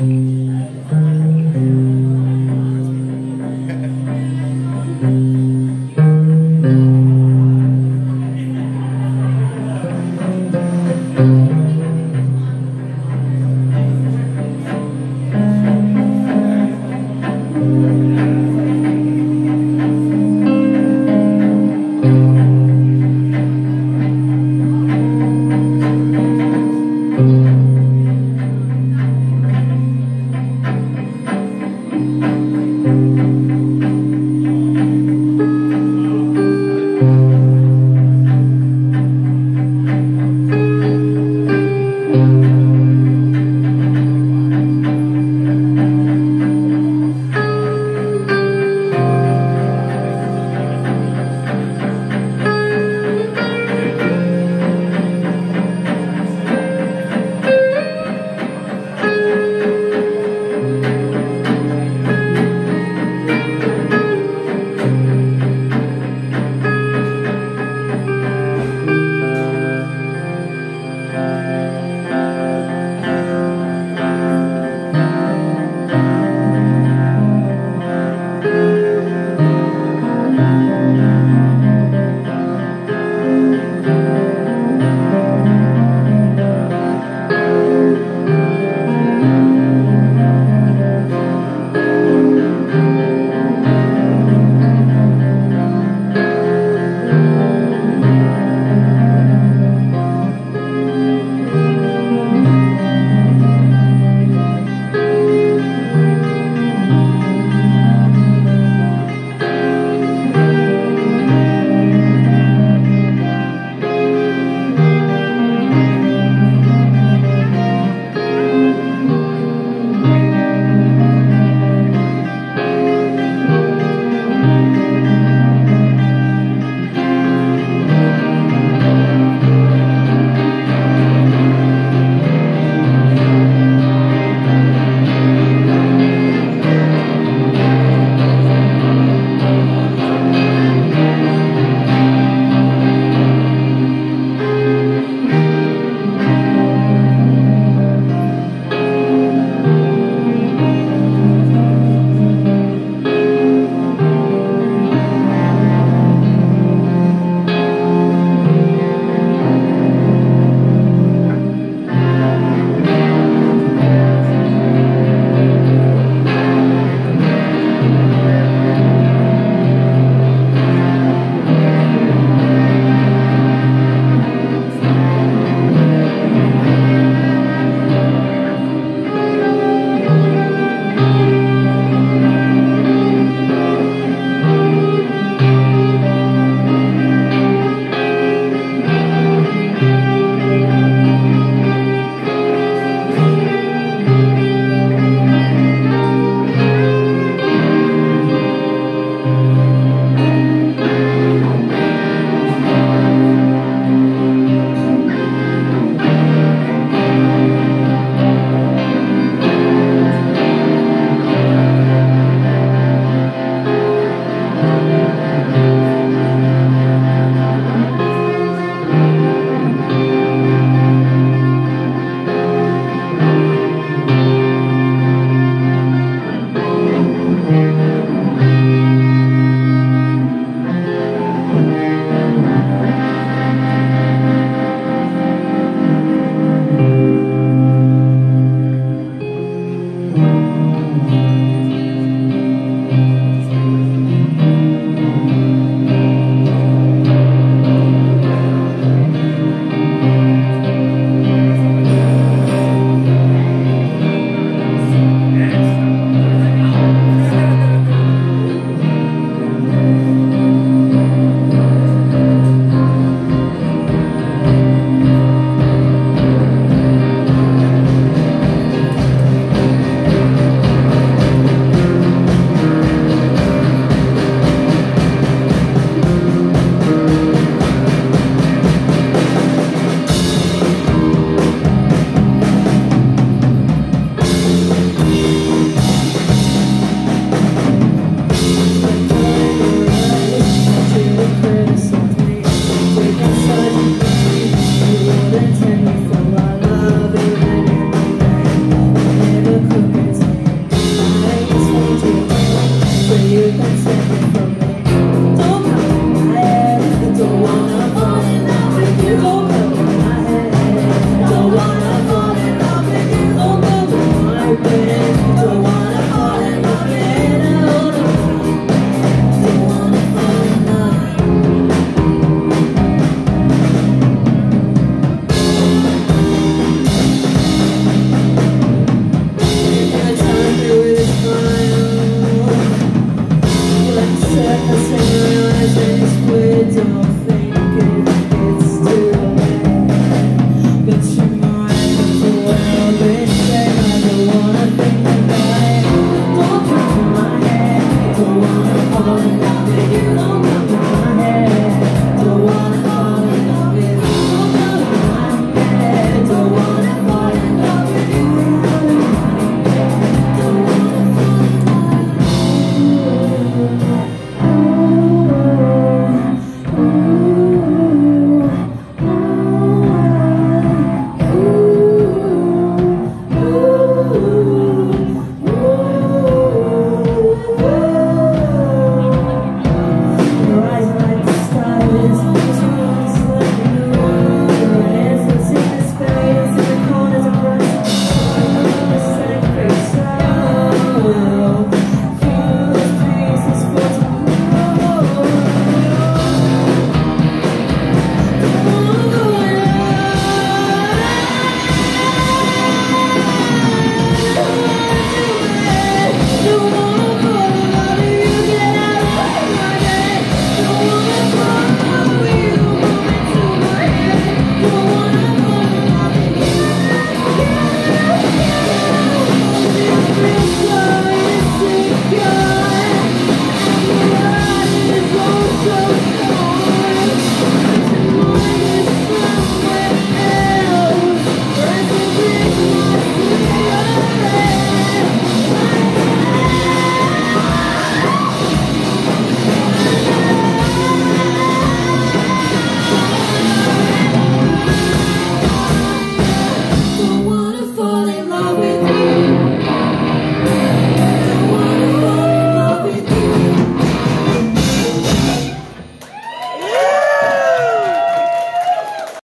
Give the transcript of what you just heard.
Mm-hmm.